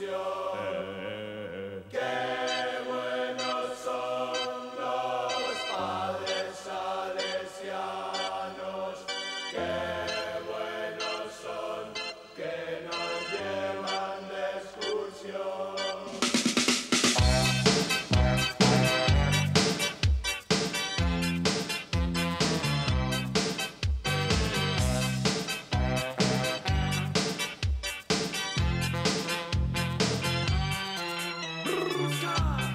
Yeah.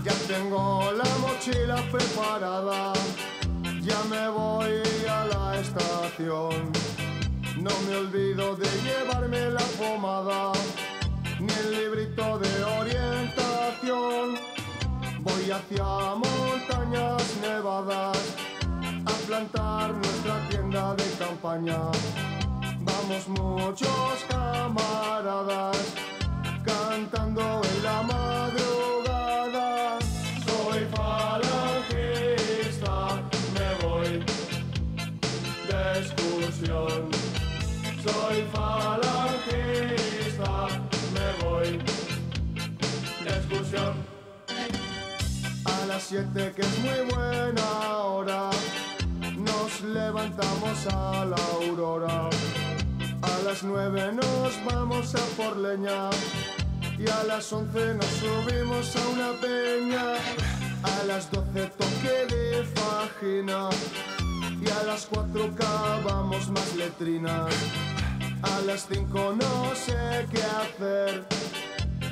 Ya tengo la mochila preparada, ya me voy a la estación. No me olvido de llevarme la pomada, ni el librito de orientación. Voy hacia montañas nevadas a plantar nuestra tienda de campaña. Vamos muchos camaradas cantando Soy falangista, me voy de excursión. A las 7 que es muy buena hora, nos levantamos a la aurora. A las 9 nos vamos a por leña y a las 11 nos subimos a una peña. A las 12 toque de fajina las 4 cavamos más letrinas. A las 5 no sé qué hacer.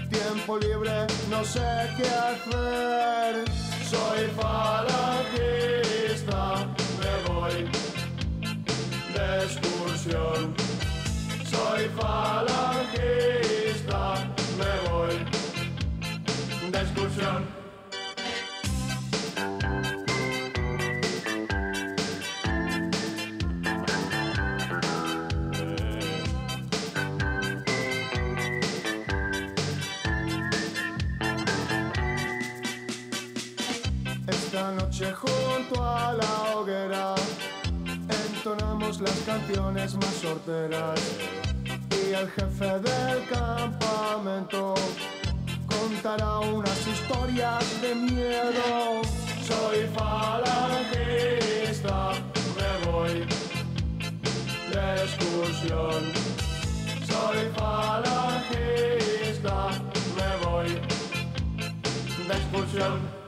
Tiempo libre, no sé qué hacer. Soy falangista, me voy de excursión. Soy falangista, me voy de excursión. Esta noche junto a la hoguera entonamos las canciones más sorteras y el jefe del campamento contará unas historias de miedo. Soy falangista, me voy de excursión. Soy falangista, me voy de excursión.